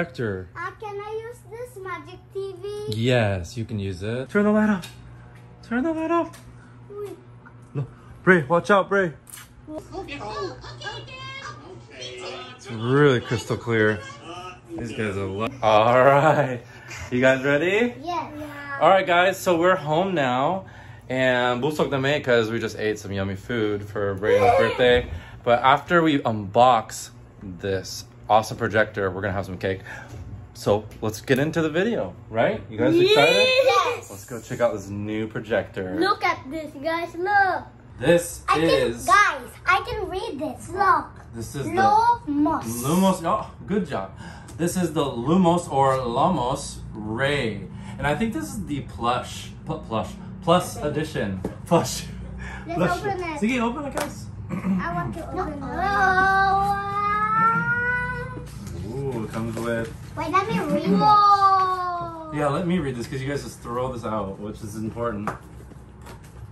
projector. Uh, can I use this magic TV? Yes, you can use it. Turn the light off. Turn the light off. Wait. Look, Bray, watch out, Bray. Okay. It's really crystal clear. These guys are. Lo- All right, you guys ready? Yeah. All right, guys. So we're home now, and busok na because we just ate some yummy food for Brayden's birthday. But after we unbox this awesome projector, we're gonna have some cake. So let's get into the video, right? You guys excited? Yes. Let's go check out this new projector. Look at this, guys. Look. This I is can, guys. I can read this. Look. this is the Lumos. Lumos. Oh, good job. This is the Lumos or Lamos Ray, and I think this is the plush, pl- plush, plus edition, plush. Let's plush. open it. Sige, open it, guys. I want to open it. Ooh, it comes with. Wait, let me read. Yeah, let me read this because you guys just throw this out, which is important.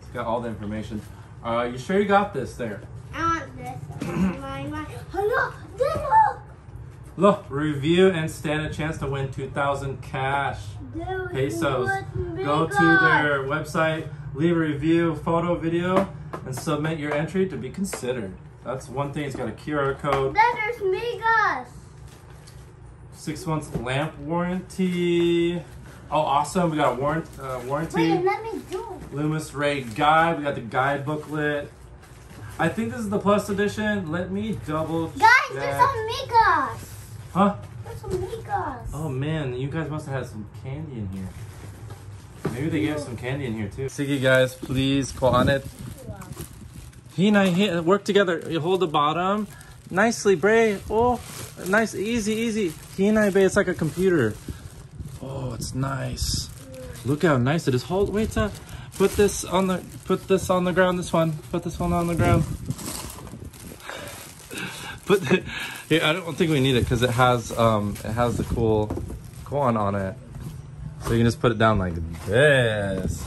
It's got all the information. Uh, you sure you got this there? I want this. mine, mine. Oh, look. Then look. Look, review and stand a chance to win 2,000 cash. Pesos. Go to their website, leave a review, photo, video, and submit your entry to be considered. That's one thing. It's got a QR code, Then there's. Six months lamp warranty. Oh, awesome! We got a warrant uh, warranty. Wait, let me do. Lumos Ray guide. We got the guide booklet. I think this is the plus edition. Let me double. Guys, check. there's some Migas. Huh? There's some Migas. Oh man, you guys must have had some candy in here. Maybe they gave some candy in here too. Sige guys, please call on it. He and I work together. You hold the bottom. Nicely, Bray. Oh, nice, easy, easy. He and I, Bray, it's like a computer. Oh, it's nice. Look how nice it is. Hold, wait, put this on the, put this on the ground. This one, put this one on the ground. Put the, here, I don't think we need it because it has, um, it has the cool coin on it. So you can just put it down like this.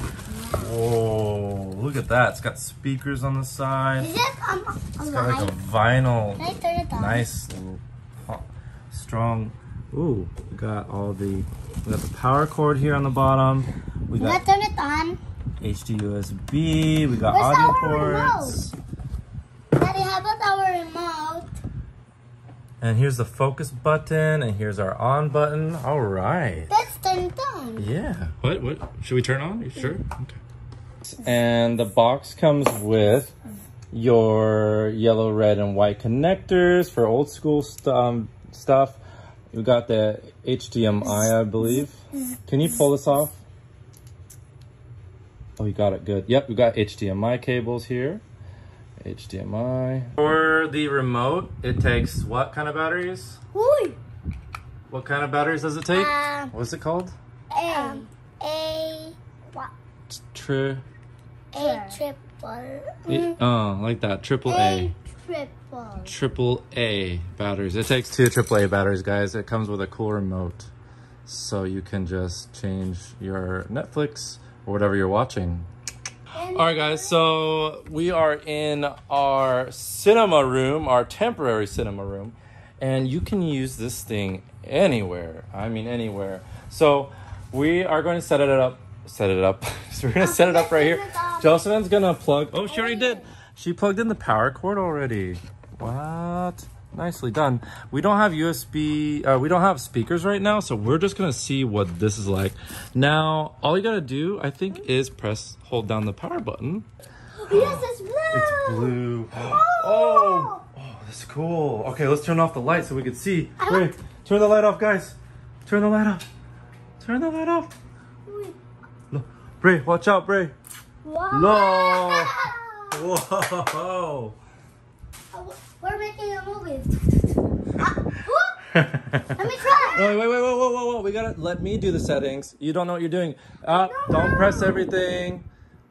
Whoa, look at that. It's got speakers on the side. Is it um, It's got like a vinyl, Can I turn it on? nice, little strong. Ooh, we got all the, we got the power cord here on the bottom. We got turn it on? HD USB. We got Where's audio ports. Daddy, how about our remote? And here's the focus button, and here's our on button. All right. Let's turn it on. Yeah. What? What? Should we turn on? You sure? Okay. And the box comes with your yellow, red, and white connectors for old school st- um, stuff. We got the HDMI, I believe. Can you pull this off? Oh, you got it. Good. Yep, we got HDMI cables here. HDMI. For the remote, it takes what kind of batteries? Whoo! What kind of batteries does it take? Um, What's it called? A. A. What? Tri- A triple. it- oh, like that. Triple A. triple. Triple A batteries. It takes two triple A batteries, guys. It comes with a cool remote. So you can just change your Netflix or whatever you're watching. All right, guys. So we are in our cinema room, our temporary cinema room, and you can use this thing anywhere. I mean, anywhere. So we are going to set it up. Set it up. so we're gonna set it up right here. Jocelyn's gonna plug. Oh, she already did. She plugged in the power cord already. What? Nicely done. We don't have USB, uh, we don't have speakers right now, so we're just gonna see what this is like. Now, all you gotta do, I think, is press, hold down the power button. Yes, it's blue. It's blue. Oh, oh, that's cool. Okay, let's turn off the light so we can see. Wait, turn the light off, guys. Turn the light off. Turn the light off. Wait. Look, Bray, watch out, Bray. Wow. No. Whoa. We're making a movie. Ah. Let me try. Wait, wait, wait, whoa, whoa, whoa, whoa. We gotta let me do the settings. You don't know what you're doing. Uh, don't press everything.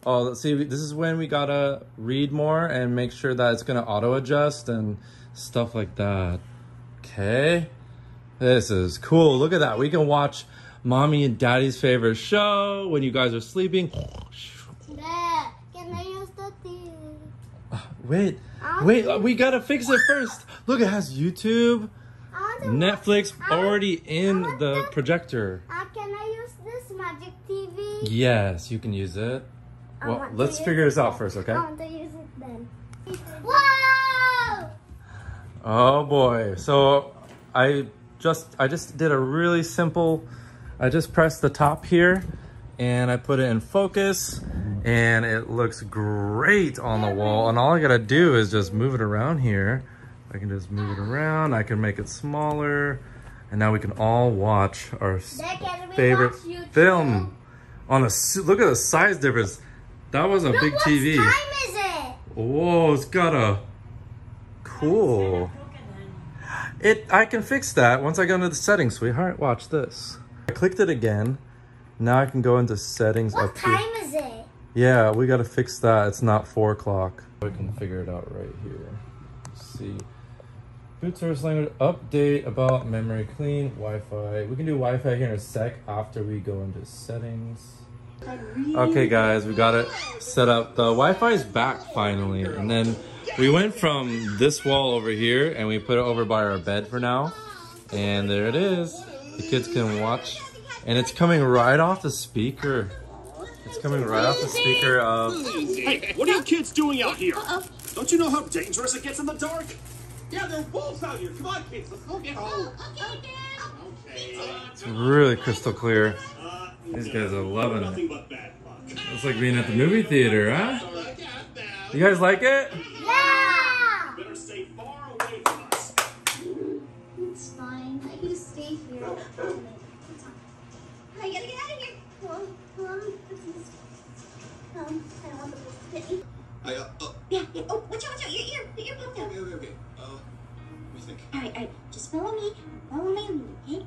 Oh, let's see. This is when we gotta read more and make sure that it's gonna auto adjust and stuff like that. Okay. This is cool. Look at that. We can watch mommy and daddy's favorite show when you guys are sleeping. Dad, can I use the thing? Wait, wait. We gotta fix it first. Look, it has YouTube. I want to Netflix already in the to- projector. Uh, can I use this magic TV? Yes, you can use it. Well, let's figure this out first, okay? I want to use it then. Whoa! Oh boy. So I just I just did a really simple I just pressed the top here and I put it in focus and it looks great on the wall and all I gotta do is just move it around here. I can just move it around, I can make it smaller and now we can all watch our s- Dad, can we favorite watch film on a, look at the size difference. That was a Look, big what TV. time is it? Whoa, it's got a cool. It I can fix that once I go into the settings, sweetheart. Watch this. I clicked it again. Now I can go into settings What up here. time is it? Yeah, we gotta fix that. It's not four o'clock. We can figure it out right here. Let's see. Boot service language update about memory clean Wi-Fi. We can do Wi-Fi here in a sec after we go into settings. Okay, guys, we got it set up. The Wi-Fi is back finally, and then we went from this wall over here and we put it over by our bed for now, and there it is. The kids can watch, and it's coming right off the speaker. It's coming right off the speaker of. Hey, what are you kids doing out here? Don't you know how dangerous it gets in the dark? Yeah, there are wolves out here. Come on, kids, let's go get home. It's really crystal clear. Uh, These guys are loving it. but bad luck. It's like being at the movie theater, huh? Look out now. You guys like it? Yeah! Better stay far away from us. It's fine. I can just stay here. I gotta get out of here. Come, come. Um, I don't want the police to get me. I, uh, uh, Yeah, yeah. Oh, watch out, watch out. Your ear, your ear popped out. okay, okay, okay. Uh, let me think. Alright, alright. Just follow me. Follow my lead, okay?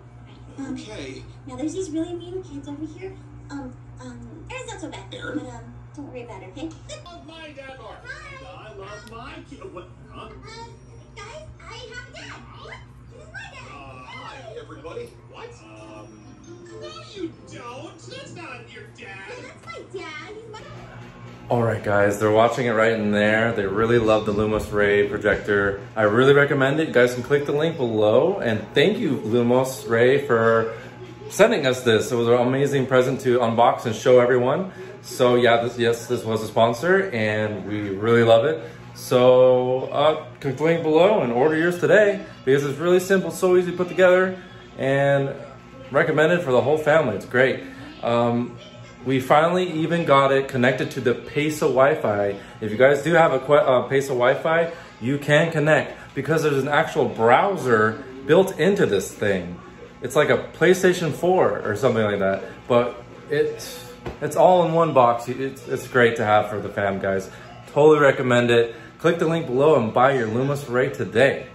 Alright, um, Okay. Now there's these really mean kids over here. Um, um, Aaron's not so bad. Aaron? But, um, don't worry about it, okay? love my dad more. I love my kid. What? Huh? Uh, guys, I have a dad. What? This is my Uh. Hi, everybody. What? Um. No, you don't. That's not your dad. That's my dad. He's my All right, guys, they're watching it right in there. They really love the Lumos Ray projector. I really recommend it. You guys can click the link below. And thank you, Lumos Ray, for sending us this. It was an amazing present to unbox and show everyone. So yeah, this, yes, this was a sponsor, and we really love it. So uh, click the link below and order yours today because it's really simple, so easy to put together, and recommended for the whole family. It's great. Um, we finally even got it connected to the Pesa Wi-Fi. If you guys do have a uh, Pesa Wi-Fi, you can connect because there's an actual browser built into this thing. It's like a PlayStation 4 or something like that, but it's it's all in one box. It's, it's great to have for the fam, guys. Totally recommend it. Click the link below and buy your Lumos Ray today.